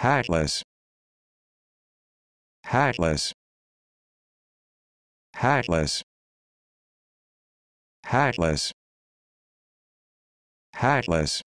hatless. Hatless. Hatless. Hatless. Hatless.